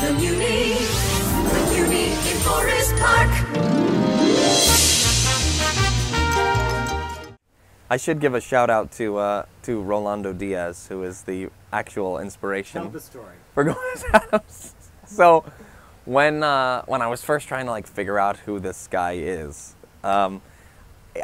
The Muny, the Muny in Forest Park. I should give a shout out to uh, to Rolando Diaz, who is the actual inspiration Tell the story. for Glass Addams. So when uh, when I was first trying to like figure out who this guy is, um,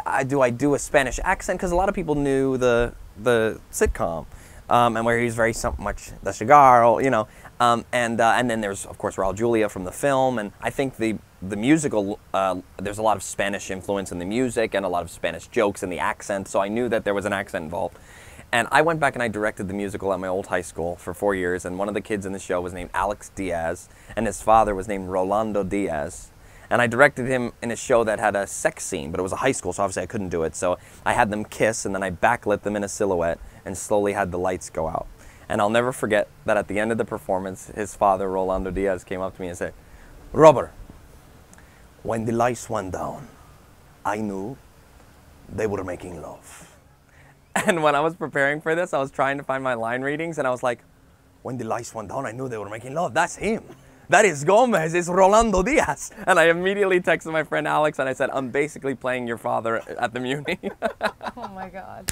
I do I do a Spanish accent because a lot of people knew the the sitcom, um, and where he's very so much the cigar, you know, um, and uh, and then there's of course Raul Julia from the film, and I think the the musical uh, there's a lot of Spanish influence in the music and a lot of Spanish jokes in the accent, so I knew that there was an accent involved. And I went back and I directed the musical at my old high school for four years, and one of the kids in the show was named Alex Diaz, and his father was named Rolando Diaz. And I directed him in a show that had a sex scene, but it was a high school, so obviously I couldn't do it. So I had them kiss, and then I backlit them in a silhouette and slowly had the lights go out. And I'll never forget that at the end of the performance, his father, Rolando Diaz, came up to me and said, Robert, when the lights went down, I knew they were making love. And when I was preparing for this, I was trying to find my line readings, and I was like, when the lights went down, I knew they were making love. That's him. That is Gomez. It's Rolando Diaz. And I immediately texted my friend Alex, and I said, I'm basically playing your father at the Muny. Oh my god.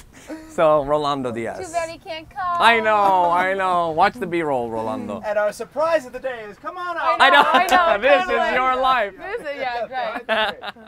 so, Rolando Too Diaz. bad he can't come. I know, I know. Watch the B-roll, Rolando. And our surprise of the day is come on out. I know. I know, this is your life. This is, yeah, Yeah, right. great.